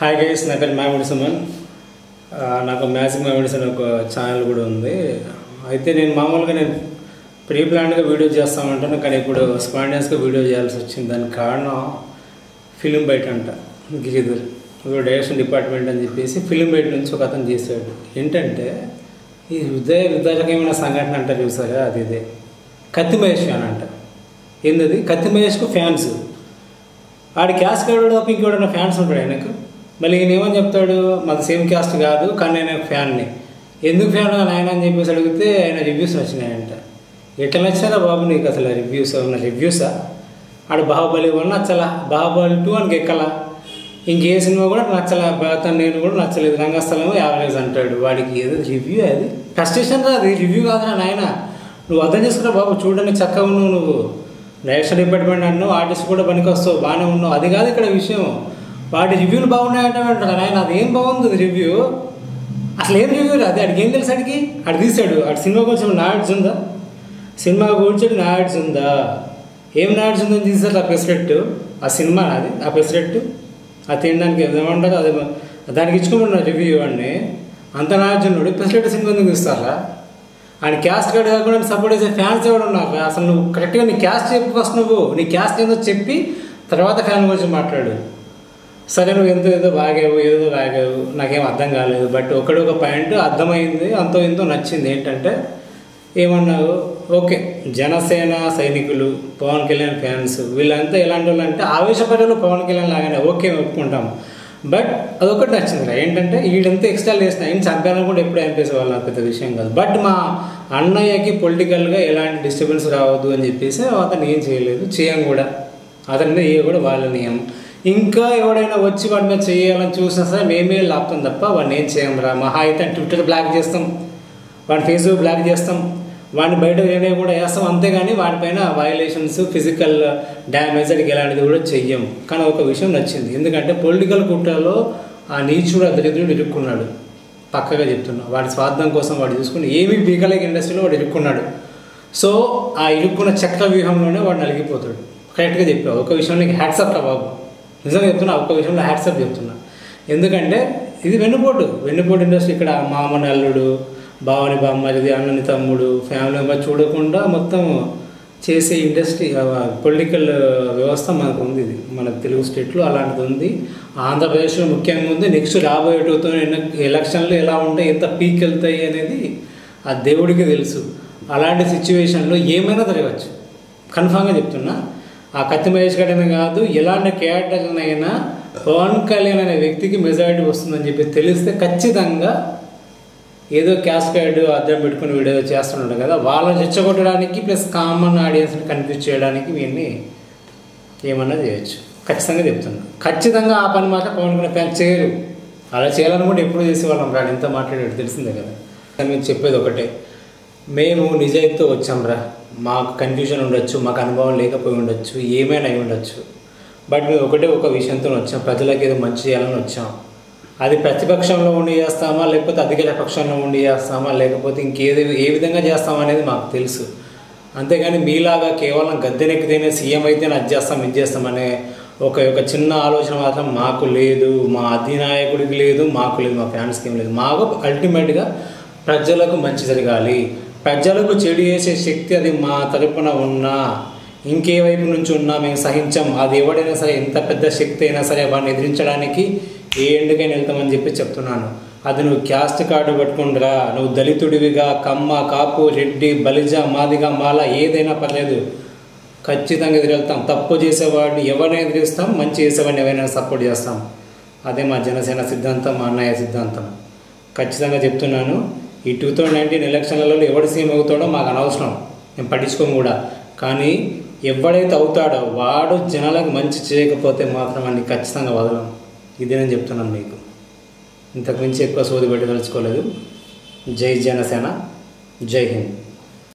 Hi guys నా పేరు ma'am Suman నాకు మ్యాజిక్ మ్యామిడిస్ అనే ఒక ఛానల్ కూడా ఉంది. అయితే నేను మామూలుగా నేను ప్రీ ప్లాన్డ్గా వీడియో చేస్తామంటాను కానీ ఇప్పుడు స్పాండియన్స్గా వీడియో చేయాల్సి వచ్చింది. దానికి కారణం ఫిలిం బయట అంట గిరిధర్. ఇప్పుడు డైరెక్షన్ డిపార్ట్మెంట్ అని చెప్పేసి ఫిలిం బయట నుంచి ఒక అతను చేశాడు. ఏంటంటే ఈ హృదయ విద్యాలకమైన సంఘటన అంటారు చూసారా? అది ఇదే. కత్తి మహేష్ ఫ్యాన్ అంట. ఏందది? కత్తి మహేష్కు ఫ్యాన్స్ ఆడి క్యాస్ట్ కార్డు తప్ప ఇంకెవడన్నా ఫ్యాన్స్ ఉంటాడు ఆయనకు? మళ్ళీ ఈయన ఏమని చెప్తాడు? మాది సేమ్ క్యాస్ట్ కాదు కానీ నేను ఫ్యాన్ని. ఎందుకు ఫ్యాన్? ఆయన అని చెప్పేసి అడిగితే ఆయన రివ్యూస్ నచ్చినాయంట. ఎట్లా నచ్చినారా బాబు నీకు అసలు రివ్యూస్? ఉన్న రివ్యూసా? ఆడు బాహుబలి వన్ నచ్చలా. బాహుబలి టూ అని ఎక్కలా ఇంకే సినిమా కూడా నచ్చలా. అతను నేను కూడా నచ్చలేదు. రంగస్థలం యావరేజ్ అంటాడు. వాడికి ఏదో రివ్యూ అది. ఫ్రస్ట్రేషన్ రా అది రివ్యూ కాదురా నాయన. నువ్వు అర్థం చేసుకున్నా బాబు. చూడడానికి చక్కగా ఉన్నావు నువ్వు. డైరెక్షన్ డిపార్ట్మెంట్ అన్నావు. ఆర్టిస్ట్ కూడా పనికి వస్తావు బాగానే ఉన్నావు. అది కాదు ఇక్కడ విషయం. వాటి రివ్యూలు బాగున్నాయంటే అంటాడు ఆయన అది ఏం బాగుంది రివ్యూ? అసలు ఏం రివ్యూ అది ఆడికి ఏం తెలుసు అడిగి? ఆడు తీసాడు. అటు సినిమా కొంచెం నాడ్స్ ఉందా? సినిమా గురించి నాడ్స్ ఉందా? ఏం నాడ్స్ ఉందని తీసారు ఆ ప్రెసిడెంట్ ఆ సినిమా అది ఆ ప్రెసిడెంట్ అది తినడానికి ఏమంటారు? అది దానికి ఇచ్చుకోమన్నారు రివ్యూ అన్ని. అంత నాలెడ్జ్ ఉన్నాడు. సినిమా ఎందుకు ఇస్తారా ఆయన క్యాస్ట్ కార్డు కాకుండా సపోర్ట్ చేసే ఫ్యాన్స్ ఎవరు ఉన్నారు? అసలు నువ్వు కరెక్ట్గా నీ క్యాస్ట్ చెప్పు ఫస్ట్ నువ్వు. నీ క్యాస్ట్ ఏందో చెప్పి తర్వాత ఫ్యాన్ గురించి మాట్లాడు. సరే నువ్వు ఎంతో ఏదో బాగావు ఏదో బాగావు నాకేం అర్థం కాలేదు. బట్ ఒకడు ఒక పాయింట్ అర్థమైంది అంతో ఎంతో నచ్చింది. ఏంటంటే ఏమన్నావు? ఓకే జనసేన సైనికులు పవన్ కళ్యాణ్ ఫ్యాన్స్ వీళ్ళంతా ఎలాంటి వాళ్ళు అంటే ఆవేశపడలు పవన్ కళ్యాణ్ లాగానే ఓకే ఒప్పుకుంటాం. బట్ అదొకటి నచ్చింది ఏంటంటే వీడంతా ఎక్స్టైల్ చేసిన ఆయన చంపాలని కూడా ఎప్పుడు అనిపించే వాళ్ళ పెద్ద విషయం కాదు. బట్ మా అన్నయ్యకి పొలిటికల్గా ఎలాంటి డిస్టర్బెన్స్ రావద్దు అని చెప్పేసి అతను ఏం చేయలేదు. చేయం కూడా. అతని ఏ కూడా వాళ్ళ నియమం ఇంకా ఎవడైనా వచ్చి వాడి మీద చేయాలని చూసినా సరే మేమే లాపుతాం తప్ప వాడిని ఏం చేయం రా. మహా అయితే ట్విట్టర్ బ్లాక్ చేస్తాం. వాడిని ఫేస్బుక్ బ్లాక్ చేస్తాం. వాడిని బయట ఏనే కూడా వేస్తాం. అంతేగాని వాడిపైన వయలేషన్స్ ఫిజికల్ డ్యామేజ్ అడిగి ఎలాంటిది కూడా చెయ్యం. కానీ ఒక విషయం నచ్చింది. ఎందుకంటే పొలిటికల్ కుట్రలో ఆ నీచుడు ఆ ఇరుక్కున్నాడు. పక్కగా చెప్తున్నా. వాడి స్వార్థం కోసం వాడు చూసుకుని ఏమీ బీకలేక ఇండస్ట్రీలో వాడు ఇరుక్కున్నాడు. సో ఆ ఇరుక్కున్న చక్ర వ్యూహంలోనే వాడు నలిగిపోతాడు. కరెక్ట్గా చెప్పావు. ఒక విషయం నీకు హ్యాట్సప్ రా బాబు నిజంగా చెప్తున్నా ఒక్క విషయంలో హ్యాట్సప్ చెప్తున్నా. ఎందుకంటే ఇది వెన్నుపోటు. వెన్నుపోటు ఇండస్ట్రీ ఇక్కడ మామని అల్లుడు బావని బామ్మరిది అన్నని తమ్ముడు ఫ్యామిలీ మెంబర్ చూడకుండా మొత్తం చేసే ఇండస్ట్రీ పొలిటికల్ వ్యవస్థ మనకు ఉంది ఇది. మన తెలుగు స్టేట్లో అలాంటిది ఉంది. ఆంధ్రప్రదేశ్లో ముఖ్యంగా ఉంది. నెక్స్ట్ రాబోయే టూ ఎలక్షన్లు ఎలా ఉంటాయి ఎంత పీక్ వెళ్తాయి అనేది ఆ దేవుడికి తెలుసు. అలాంటి సిచ్యువేషన్లో ఏమైనా జరగవచ్చు. కన్ఫామ్గా చెప్తున్నా ఆ కత్తి మహేష్ గడనే కాదు ఎలాంటి క్యారెక్టర్నైనా పవన్ కళ్యాణ్ అనే వ్యక్తికి మెజారిటీ వస్తుందని చెప్పి తెలిస్తే ఖచ్చితంగా ఏదో క్యాష్ అద్దం పెట్టుకుని వీడియో చేస్తున్నాడు కదా వాళ్ళని రెచ్చగొట్టడానికి ప్లస్ కామన్ ఆడియన్స్ని కన్ఫ్యూజ్ చేయడానికి వీడిని ఏమన్నా చేయొచ్చు. ఖచ్చితంగా చెప్తున్నాను ఖచ్చితంగా ఆ పని మాత్రం పవన్ కళ్యాణ్ ఫ్యాన్ చేయరు. అలా చేయాలనుకుంటే ఎప్పుడు చేసేవాళ్ళం రాడు ఎంత మాట్లాడాడు తెలిసిందే కదా. మేము చెప్పేది ఒకటే మేము నిజాయితీతో వచ్చాం రా. మాకు కన్ఫ్యూజన్ ఉండొచ్చు మాకు అనుభవం లేకపోయి ఉండొచ్చు ఏమైనా అయి ఉండొచ్చు. బట్ మేము ఒకటే ఒక విషయంతో వచ్చాం. ప్రజలకు ఏదో మంచి చేయాలని వచ్చాం. అది ప్రతిపక్షంలో ఉండి చేస్తామా లేకపోతే అధికార పక్షంలో ఉండి చేస్తామా లేకపోతే ఇంకేది ఏ విధంగా చేస్తామా అనేది మాకు తెలుసు. అంతేగాని మీలాగా కేవలం గద్దెనెక్కితేనే సీఎం అయితేనే అది చేస్తాం ఇది చేస్తామనే ఒక ఒక చిన్న ఆలోచన మాత్రం మాకు లేదు. మా అధినాయకుడికి లేదు మాకు లేదు మా ఫ్యాన్స్కి ఏం లేదు. మాకు అల్టిమేట్గా ప్రజలకు మంచి జరగాలి. ప్రజలకు చెడు చేసే శక్తి అది మా తరపున ఉన్నా ఇంకే వైపు నుంచి ఉన్నా మేము సహించాం. అది ఎవడైనా సరే ఎంత పెద్ద శక్తి అయినా సరే వాడిని ఎదిరించడానికి ఏ ఎండుకైనా వెళ్తామని చెప్పి చెప్తున్నాను. అది నువ్వు క్యాస్ట్ కార్డు పెట్టుకుంటురా నువ్వు దళితుడివిగా కమ్మ కాపు రెడ్డి బలిజ మాదిగా మాల ఏదైనా పర్లేదు. ఖచ్చితంగా ఎదురెళ్తాం. తప్పు చేసేవాడిని ఎవరినైనా ఎదిరిస్తాం? మంచి చేసేవాడిని ఎవరైనా సపోర్ట్ చేస్తాం. అదే మా జనసేన సిద్ధాంతం మా అన్నయ్య సిద్ధాంతం. ఖచ్చితంగా చెప్తున్నాను. ఈ టూ థౌజండ్ నైన్టీన్ ఎలక్షన్లలో ఎవడు సీఎం అవుతాడో మాకు అనవసరం. మేము పట్టించుకోము కూడా. కానీ ఎవడైతే అవుతాడో వాడు జనాలకు మంచి చేయకపోతే మాత్రం అన్ని ఖచ్చితంగా వదలం. ఇదే నేను చెప్తున్నాను మీకు. ఇంతకు మించి ఎక్కువ సోది పెట్టి తలుచుకోలేదు జై జనసేన. జై హింద్.